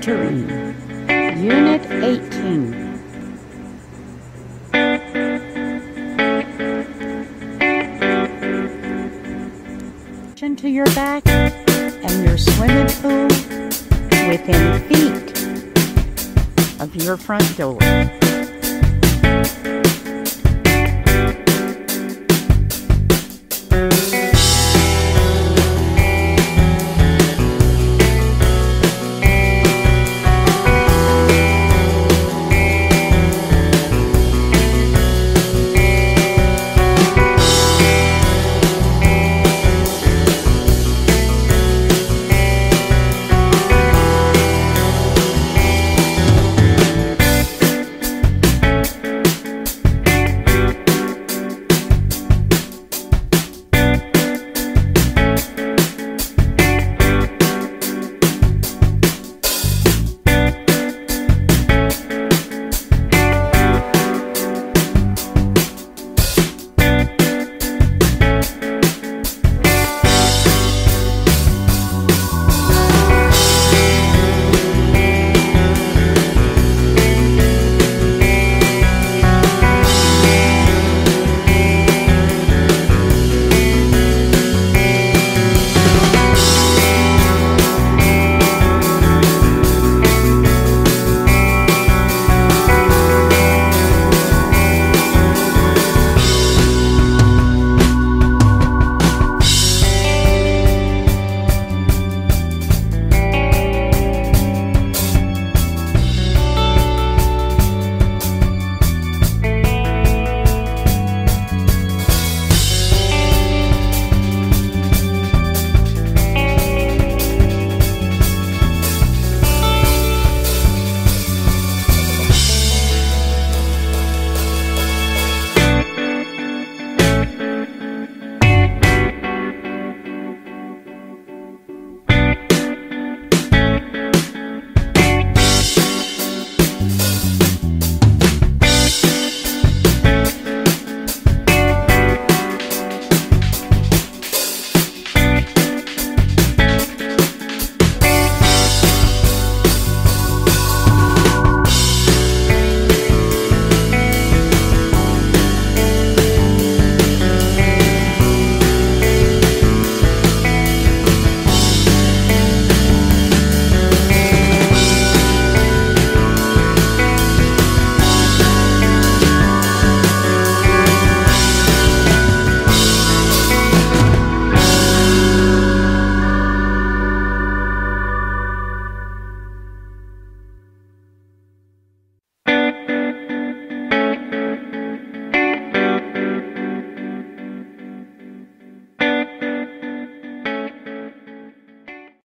Terrain, Unit 18. to your back and your swimming pool within feet of your front door.